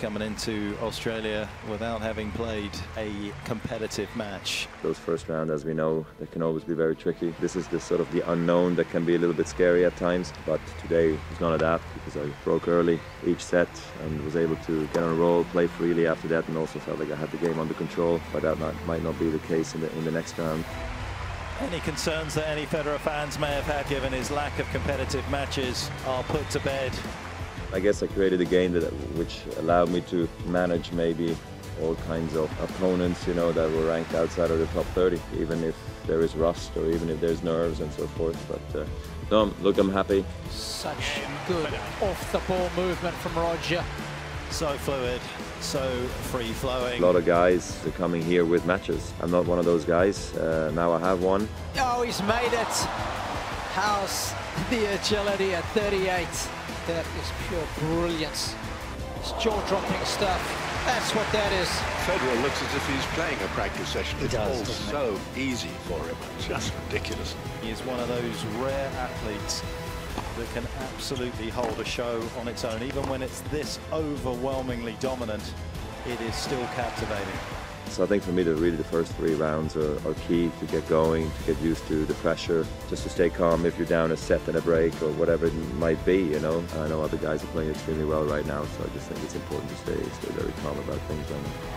coming into Australia without having played a competitive match. Those first round, as we know, they can always be very tricky. This is the sort of the unknown that can be a little bit scary at times, but today was none of that because I broke early each set and was able to get on a roll, play freely after that, and also felt like I had the game under control. But that not, might not be the case in the in the next round. Any concerns that any Federer fans may have had given his lack of competitive matches are put to bed I guess I created a game that which allowed me to manage maybe all kinds of opponents, you know, that were ranked outside of the top 30, even if there is rust or even if there's nerves and so forth. But uh, no, look, I'm happy. Such good off-the-ball movement from Roger. So fluid, so free-flowing. A lot of guys are coming here with matches. I'm not one of those guys. Uh, now I have one. Oh, he's made it. How's the agility at 38? That is pure brilliance. It's jaw-dropping stuff. That's what that is. Federer looks as if he's playing a practice session. He it's does, all doesn't so easy for him. Just ridiculous. He is one of those rare athletes that can absolutely hold a show on its own. Even when it's this overwhelmingly dominant, it is still captivating. So I think for me, the, really the first three rounds are, are, key to get going, to get used to the pressure, just to stay calm if you're down a set and a break or whatever it might be, you know. I know other guys are playing extremely well right now, so I just think it's important to stay, stay very calm about things right now.